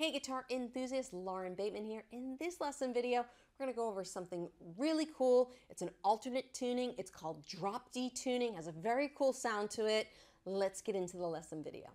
Hey guitar enthusiast, Lauren Bateman here. In this lesson video, we're gonna go over something really cool. It's an alternate tuning. It's called drop D tuning, has a very cool sound to it. Let's get into the lesson video.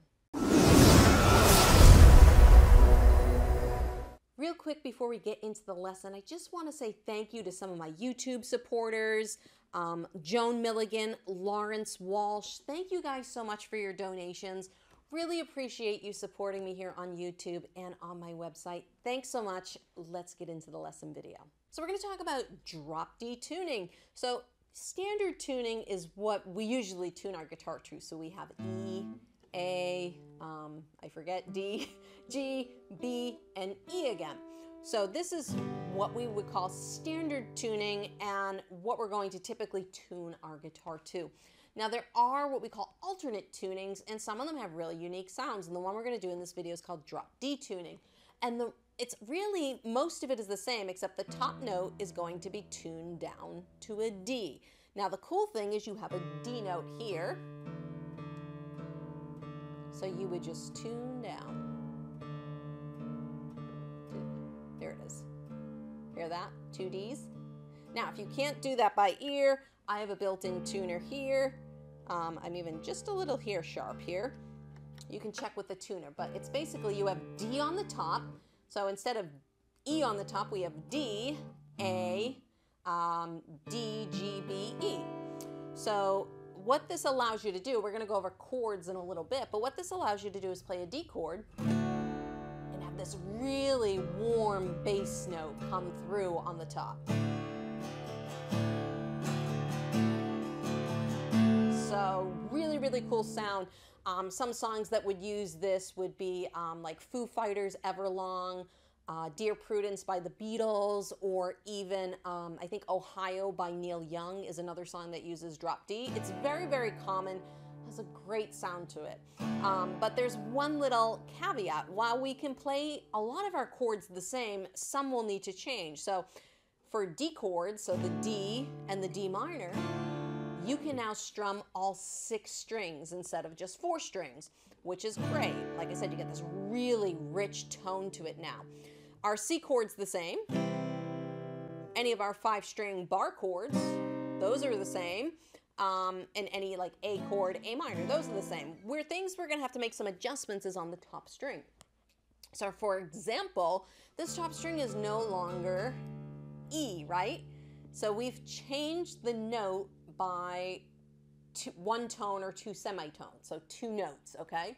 Real quick before we get into the lesson, I just want to say thank you to some of my YouTube supporters, um, Joan Milligan, Lawrence Walsh. Thank you guys so much for your donations. Really appreciate you supporting me here on YouTube and on my website. Thanks so much. Let's get into the lesson video. So we're going to talk about drop D tuning. So standard tuning is what we usually tune our guitar to. So we have E, A, um, I forget, D, G, B, and E again. So this is what we would call standard tuning and what we're going to typically tune our guitar to. Now there are what we call alternate tunings and some of them have really unique sounds and the one we're going to do in this video is called drop D tuning. And the, it's really, most of it is the same except the top note is going to be tuned down to a D. Now the cool thing is you have a D note here. So you would just tune down. There it is. Hear that? Two Ds. Now, if you can't do that by ear, I have a built-in tuner here. Um, I'm even just a little here sharp here. You can check with the tuner, but it's basically you have D on the top. So instead of E on the top, we have D, A, um, D, G, B, E. So what this allows you to do, we're going to go over chords in a little bit, but what this allows you to do is play a D chord and have this really warm bass note come through on the top. Really, really cool sound. Um, some songs that would use this would be um, like Foo Fighters' Everlong, uh, Dear Prudence by the Beatles, or even um, I think Ohio by Neil Young is another song that uses drop D. It's very, very common, has a great sound to it. Um, but there's one little caveat. While we can play a lot of our chords the same, some will need to change. So for D chords, so the D and the D minor, you can now strum all six strings instead of just four strings, which is great. Like I said, you get this really rich tone to it now. Our C chord's the same. Any of our five string bar chords, those are the same. Um, and any like A chord, A minor, those are the same. Where things we're gonna have to make some adjustments is on the top string. So for example, this top string is no longer E, right? So we've changed the note by two, one tone or two semitones, so two notes, okay?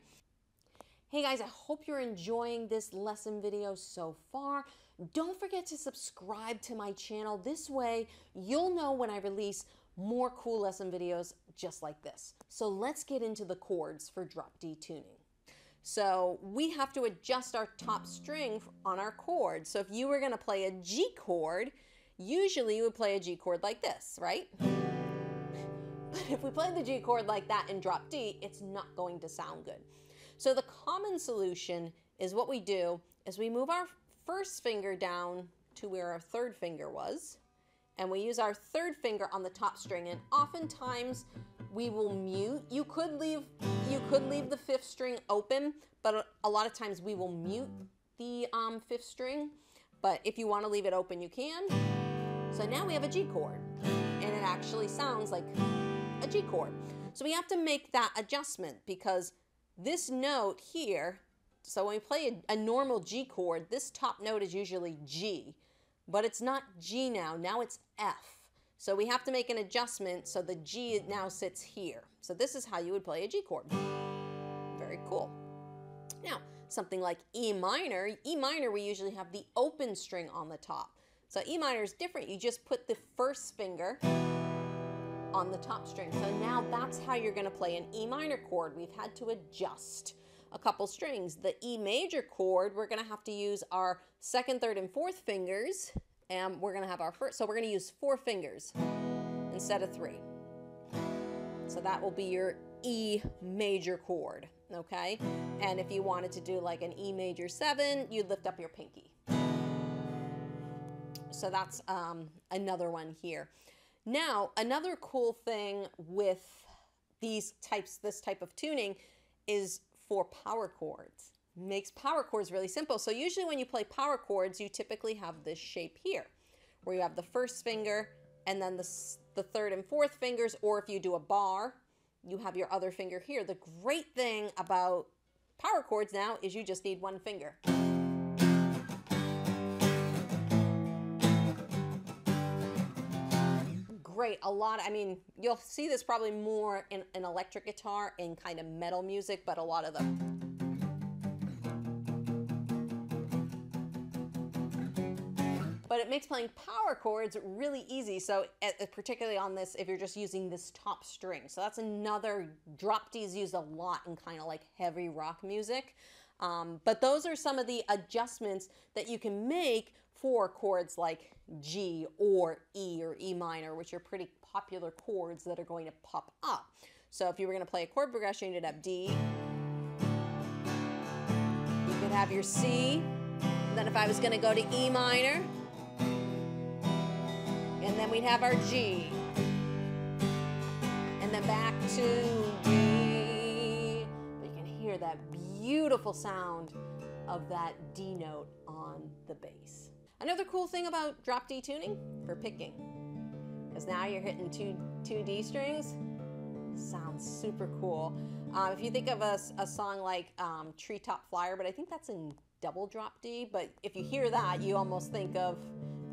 Hey guys, I hope you're enjoying this lesson video so far. Don't forget to subscribe to my channel. This way, you'll know when I release more cool lesson videos just like this. So let's get into the chords for drop D tuning. So we have to adjust our top string on our chord. So if you were gonna play a G chord, usually you would play a G chord like this, right? if we play the G chord like that and drop D, it's not going to sound good. So the common solution is what we do is we move our first finger down to where our third finger was, and we use our third finger on the top string, and oftentimes we will mute. You could leave you could leave the fifth string open, but a lot of times we will mute the um, fifth string. But if you want to leave it open, you can. So now we have a G chord, and it actually sounds like a G chord. So we have to make that adjustment because this note here, so when we play a, a, normal G chord, this top note is usually G, but it's not G now, now it's F. So we have to make an adjustment so the G now sits here. So this is how you would play a G chord. Very cool. Now, something like E minor, E minor we usually have the open string on the top. So E minor is different. You just put the first finger on the top string. So now that's how you're going to play an E minor chord. We've had to adjust a couple strings. The E major chord, we're going to have to use our second, third, and fourth fingers. And we're going to have our first, so we're going to use four fingers instead of three. So that will be your E major chord, okay? And if you wanted to do like an E major seven, you'd lift up your pinky. So that's um, another one here. Now, another cool thing with these types, this type of tuning is for power chords. makes power chords really simple. So usually when you play power chords, you typically have this shape here, where you have the first finger and then the, the third and fourth fingers, or if you do a bar, you have your other finger here. The great thing about power chords now is you just need one finger. Great, a lot, I mean, you'll see this probably more in an electric guitar in kind of metal music, but a lot of the but it makes playing power chords really easy. So uh, particularly on this, if you're just using this top string. So that's another, drop D is used a lot in kind of like heavy rock music. Um, but those are some of the adjustments that you can make for chords like G or E or E minor, which are pretty popular chords that are going to pop up. So if you were going to play a chord progression, you'd have D. You could have your C. Then if I was going to go to E minor, and then we'd have our G. And then back to G. Hear that beautiful sound of that D note on the bass. Another cool thing about drop D tuning for picking, because now you're hitting two, two D strings, sounds super cool. Um, if you think of a, a song like um, Treetop Flyer, but I think that's in double drop D, but if you hear that, you almost think of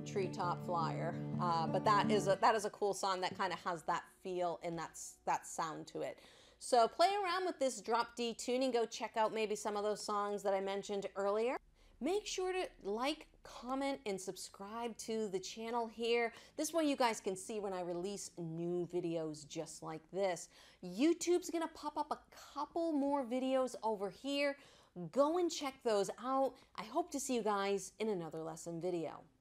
treetop flyer. Uh, but that is a, that is a cool song that kind of has that feel and that's that sound to it. So play around with this drop D tuning. Go check out maybe some of those songs that I mentioned earlier. Make sure to like, comment, and subscribe to the channel here. This way you guys can see when I release new videos just like this. YouTube's gonna pop up a couple more videos over here. Go and check those out. I hope to see you guys in another lesson video.